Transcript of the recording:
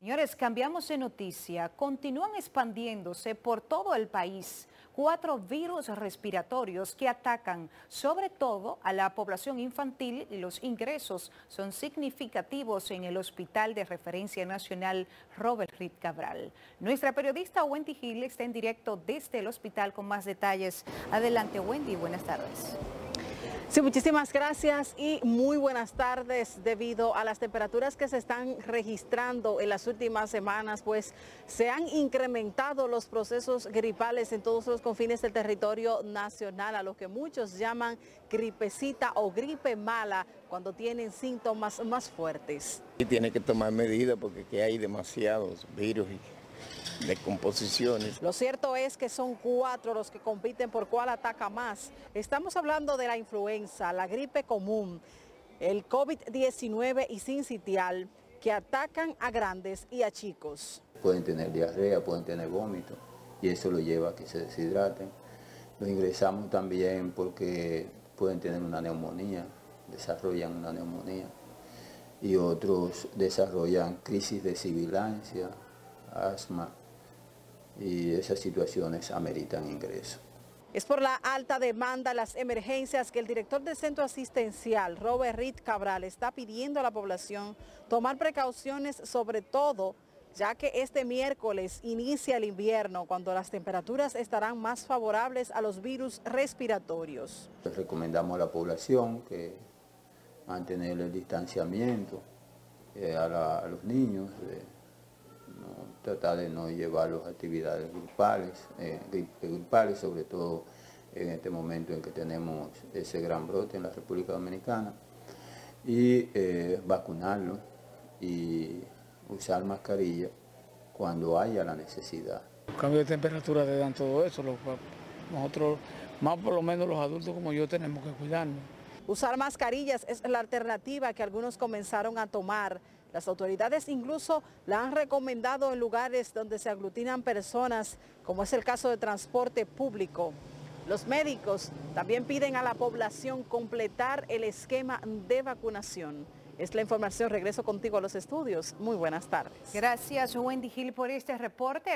Señores, cambiamos de noticia. Continúan expandiéndose por todo el país cuatro virus respiratorios que atacan sobre todo a la población infantil y los ingresos son significativos en el Hospital de Referencia Nacional Robert Reed Cabral. Nuestra periodista Wendy Hill está en directo desde el hospital con más detalles. Adelante Wendy, buenas tardes. Sí, muchísimas gracias y muy buenas tardes. Debido a las temperaturas que se están registrando en las últimas semanas, pues se han incrementado los procesos gripales en todos los confines del territorio nacional, a lo que muchos llaman gripecita o gripe mala cuando tienen síntomas más fuertes. Y tiene que tomar medidas porque hay demasiados virus de composiciones. Lo cierto es que son cuatro los que compiten por cuál ataca más. Estamos hablando de la influenza, la gripe común, el COVID-19 y sincitial, que atacan a grandes y a chicos. Pueden tener diarrea, pueden tener vómito y eso lo lleva a que se deshidraten. Los ingresamos también porque pueden tener una neumonía, desarrollan una neumonía y otros desarrollan crisis de sibilancia, asma, y esas situaciones ameritan ingreso. Es por la alta demanda, las emergencias que el director del centro asistencial, Robert Reed Cabral, está pidiendo a la población tomar precauciones sobre todo ya que este miércoles inicia el invierno cuando las temperaturas estarán más favorables a los virus respiratorios. Les recomendamos a la población que mantener el distanciamiento eh, a, los niños, tratar de no llevar las actividades grupales, eh, grupales, sobre todo en este momento en que tenemos ese gran brote en la República Dominicana, y eh, vacunarlos y usar mascarilla cuando haya la necesidad. Los cambios de temperatura te dan todo eso, nosotros, más por lo menos los adultos como yo, tenemos que cuidarnos. Usar mascarillas es la alternativa que algunos comenzaron a tomar las autoridades incluso la han recomendado en lugares donde se aglutinan personas, como es el caso de transporte público. Los médicos también piden a la población completar el esquema de vacunación. Es la información, regreso contigo a los estudios. Muy buenas tardes. Gracias Wendy Gil por este reporte.